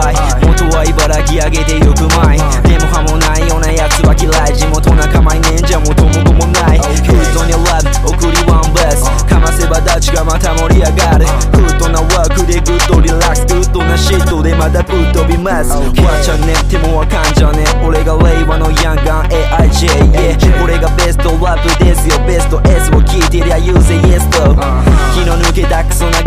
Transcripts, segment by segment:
怖い。元は茨城上げてゆくまい。でも歯もないような奴は嫌い。地元仲間いねんじゃ元も子もない。フードにラブ。送りワンベース。かませばダチがまた盛り上がる。フードなワークでグッドリラックス。グッドなシートでまたぶっ飛びます。わちゃねってもわかんじゃね俺が令和のヤンガン AIGA、俺がベストラブプですよ。ベスト S を聞いてりゃユーゼ say yes と気の抜けたクソな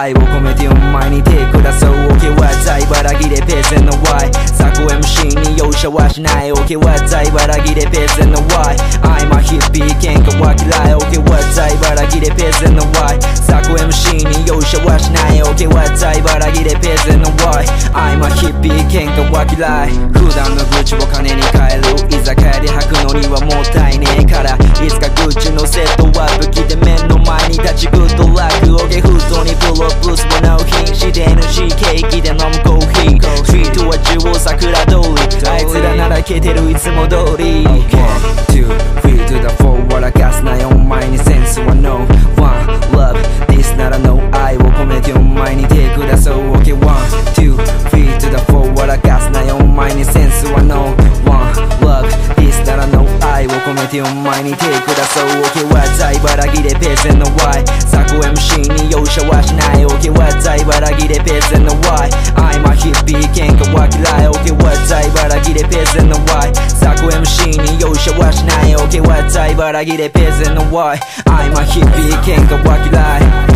愛を込めてお前に手下そう。OK は在茨城でペーセンの Y サコ MC に容赦はしない。OK は在茨城でペーセンの Y I'm a hippie 喧嘩は嫌い。OK は在茨城でペーセンの Y サコ MC に容赦はしない。OK は在茨城でペーセンの Y I'm a hippie 喧嘩は嫌い。普段の愚痴を金に変える。居酒屋で吐くのにはもったいねえから。いつかグッチのセットアップ着て目の前に立ちグッしいケーキで飲むコーヒー。ストートは中央桜通り。あいつらなら消えてるいつも通り。1, 2, 3 to the 4 what な4めてお前に手下そう OK は在茨城でペーセンの Y サコ MC に容赦はしない OK は在茨城でペーセンの Y I'm a hippie 喧嘩は嫌い OK は在茨城でペーセンの Y サコ MC に容赦はしない OK は在茨城でペーセンの Y I'm a hippie 喧嘩は嫌い